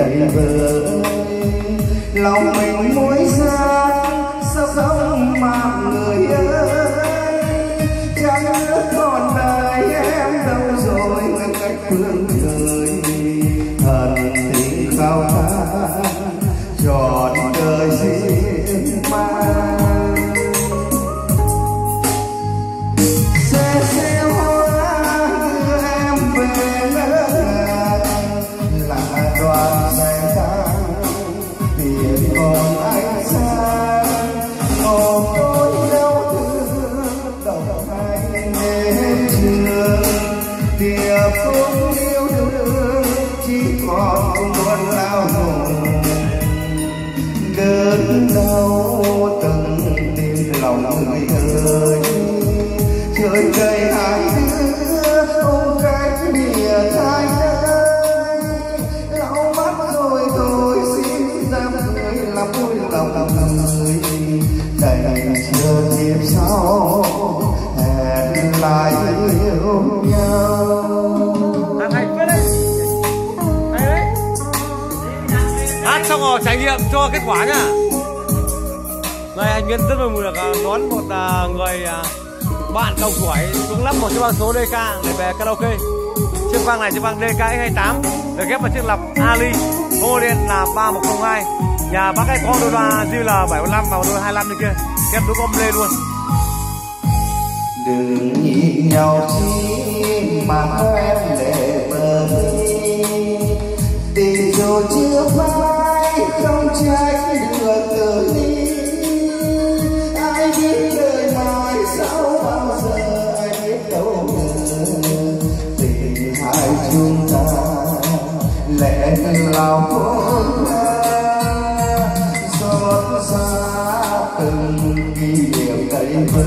dậy niệm vơi lòng mình mỗi địa phương yêu đương chỉ còn buồn lao hùng đớn đau từng tim lòng người ơi trời cây hai đứa ôm cách địa thái nơi lau mắt rồi tôi xin ra người làm vui lòng người đành chờ dịp sau hẹn lại yêu nhau xong rồi, trải nghiệm cho kết quả nhá. Này anh Nguyên rất vui mừng được à, đón một à, người à, bạn đồng tuổi xuống lắp một chiếc băng số DK để về karaoke. Chiếc băng này, chiếc băng DK 28 được ghép vào chiếc lặp Ali. Model là 3102 nhà bác ấy có đôi loa JL 75 và đôi 25 như kia. Ghép đúng ông lê luôn. Đừng nhìn nhau chi mà em lệ bờ mi tình rồi chưa phai trách được từ đi. Ai biết đời mai sau bao giờ ai biết đâu ngờ tình hai chúng ta lẽ lòng hôn xót xa từng kỷ niệm đầy vỡ,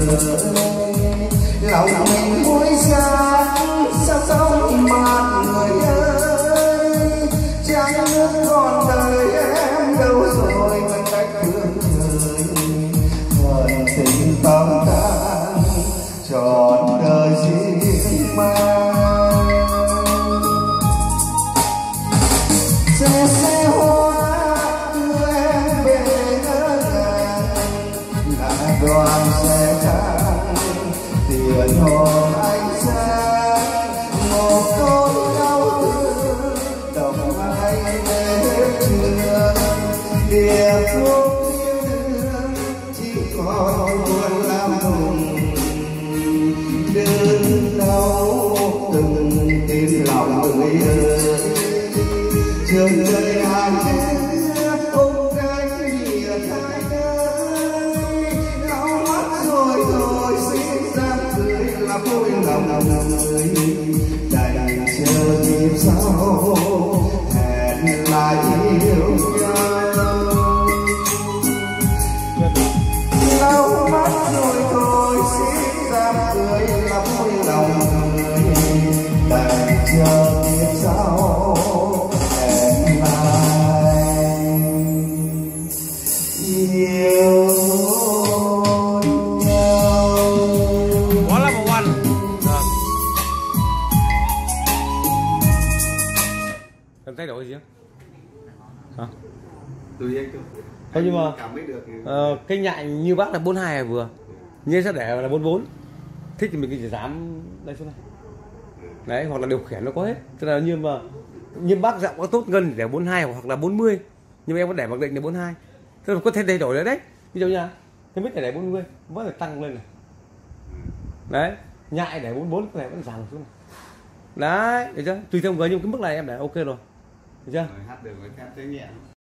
lòng mình mỗi sáng sao sống mát người ơi chẳng nước còn trường đời hai đứa ôm cái địa thái ơi lau mắt rồi rồi xin ra cười là vui lòng lòng người đành chờ dịp sau hẹn lại yêu nhau. Lau mắt rồi thôi xin ra cười là vui lòng người. Đành chờ cần thay đổi gì không hả tùy anh thôi nhưng mà- cảm biết được thì uh, cái nhạy như bác là 42 là vừa như sẽ để là 44 thích thì mình chỉ dám đây xuống này đấy hoặc là điều khiển nó có hết tức là như mà như bác giọng có tốt ngân để 42 hoặc là 40 nhưng mà em có để mặc định là 42 tức là có thể thay đổi đấy đấy. Ví dụ như là, cái mic này để 40 vẫn phải tăng lên này. Đấy. Nhại để 44 cái này vẫn giảm xuống. Này đấy, được chưa? Tùy theo người, nhưng cái mức này em để ok rồi. Được chưa? Hát được với hát nhẹ